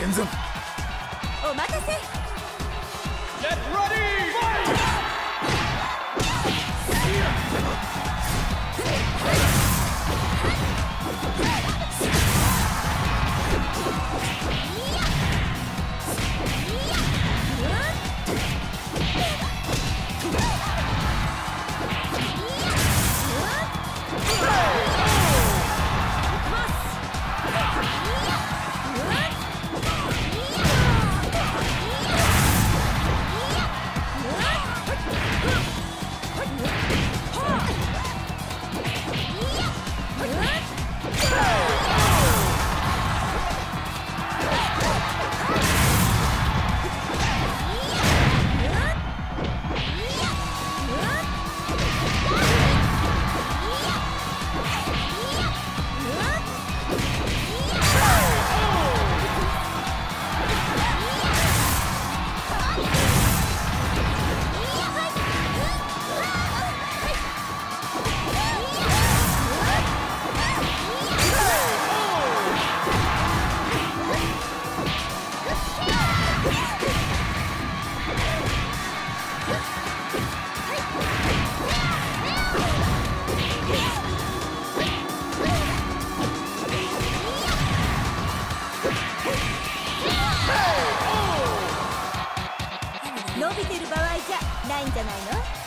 剣山お待たせ Get ready! 場合じゃないんじゃないの？